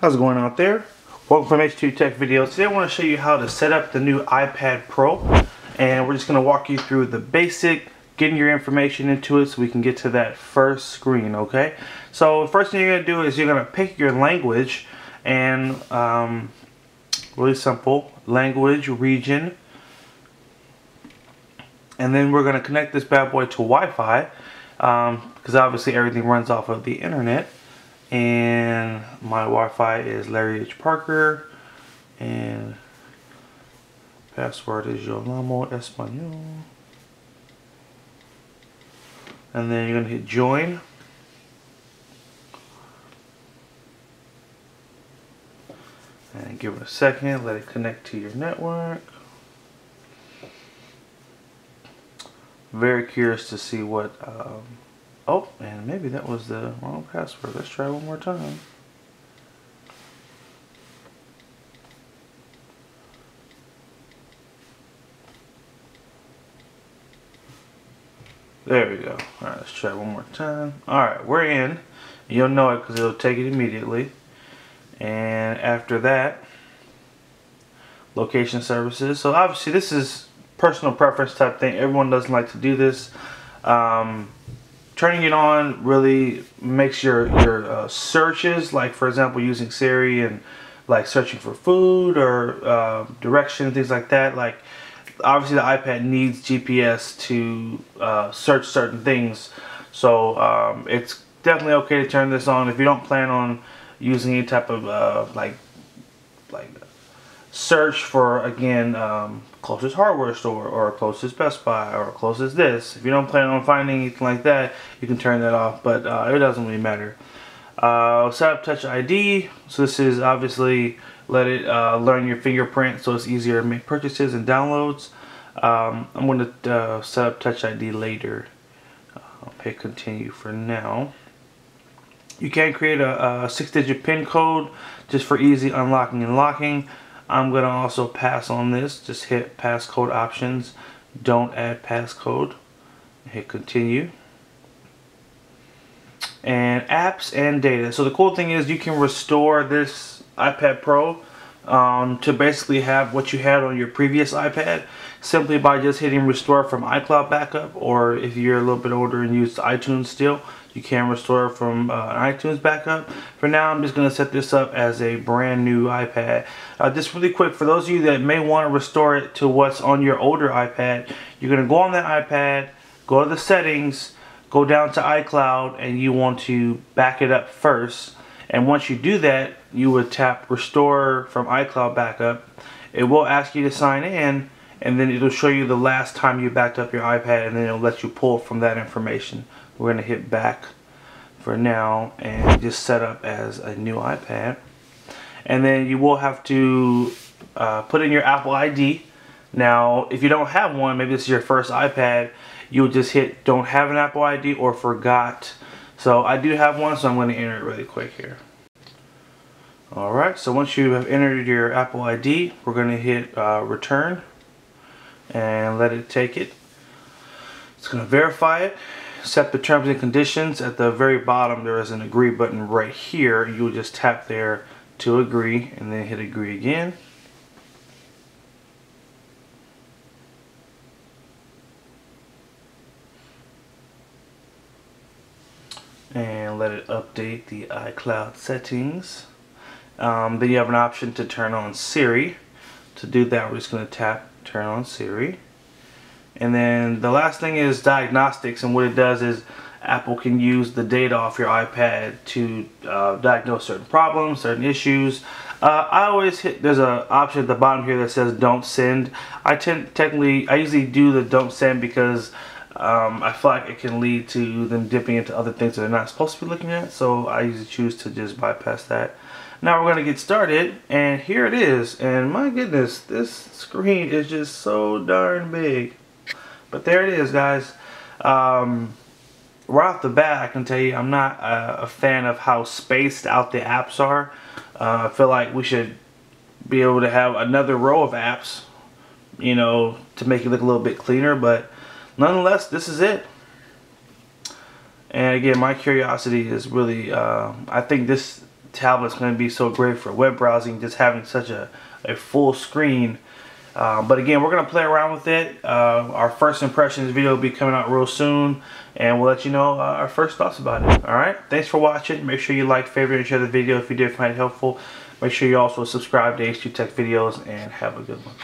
How's it going out there? Welcome from H2 Tech Videos. Today I want to show you how to set up the new iPad Pro and we're just going to walk you through the basic getting your information into it so we can get to that first screen okay so first thing you're going to do is you're going to pick your language and um, really simple language region and then we're going to connect this bad boy to Wi-Fi because um, obviously everything runs off of the internet and my Wi-Fi is Larry H. Parker and password is Yo Espanol and then you're gonna hit join and give it a second let it connect to your network very curious to see what um, Oh, and maybe that was the wrong password. Let's try one more time. There we go. Alright, let's try one more time. Alright, we're in. You'll know it because it'll take it immediately. And after that, location services. So obviously this is personal preference type thing. Everyone doesn't like to do this. Um, turning it on really makes your your uh, searches like for example using Siri and like searching for food or uh, direction things like that like obviously the iPad needs GPS to uh, search certain things so um, it's definitely okay to turn this on if you don't plan on using any type of uh, like like search for again um, closest hardware store or closest Best Buy or closest this. If you don't plan on finding anything like that, you can turn that off, but uh, it doesn't really matter. Uh, set up Touch ID. So this is obviously let it uh, learn your fingerprint so it's easier to make purchases and downloads. Um, I'm going to uh, set up Touch ID later. I'll hit continue for now. You can create a, a six-digit PIN code just for easy unlocking and locking. I'm going to also pass on this. Just hit passcode options. Don't add passcode. Hit continue. And apps and data. So the cool thing is you can restore this iPad Pro um, to basically have what you had on your previous iPad simply by just hitting restore from iCloud backup or if you're a little bit older and use iTunes still you can restore from uh, iTunes backup. For now, I'm just going to set this up as a brand new iPad. Uh, just really quick, for those of you that may want to restore it to what's on your older iPad, you're going to go on that iPad, go to the settings, go down to iCloud, and you want to back it up first. And once you do that, you would tap restore from iCloud backup. It will ask you to sign in, and then it'll show you the last time you backed up your iPad, and then it'll let you pull from that information. We're to hit back for now and just set up as a new iPad. And then you will have to uh, put in your Apple ID. Now, if you don't have one, maybe this is your first iPad, you'll just hit don't have an Apple ID or forgot. So I do have one, so I'm going to enter it really quick here. Alright, so once you have entered your Apple ID, we're going to hit uh, return and let it take it. It's going to verify it set the terms and conditions at the very bottom there is an agree button right here you'll just tap there to agree and then hit agree again and let it update the iCloud settings um, then you have an option to turn on Siri to do that we're just going to tap turn on Siri and then the last thing is diagnostics and what it does is Apple can use the data off your iPad to uh, diagnose certain problems, certain issues. Uh, I always hit, there's an option at the bottom here that says don't send. I tend, technically, I usually do the don't send because um, I feel like it can lead to them dipping into other things that they're not supposed to be looking at. So I usually choose to just bypass that. Now we're going to get started and here it is. And my goodness, this screen is just so darn big. But there it is, guys. Um, right off the bat, I can tell you I'm not a, a fan of how spaced out the apps are. Uh, I feel like we should be able to have another row of apps, you know, to make it look a little bit cleaner. But nonetheless, this is it. And again, my curiosity is really, uh, I think this tablet's going to be so great for web browsing, just having such a, a full screen. Um, but again, we're going to play around with it. Uh, our first impressions video will be coming out real soon, and we'll let you know uh, our first thoughts about it. Alright, thanks for watching. Make sure you like, favorite, and share the video if you did find it helpful. Make sure you also subscribe to H2 Tech videos, and have a good one.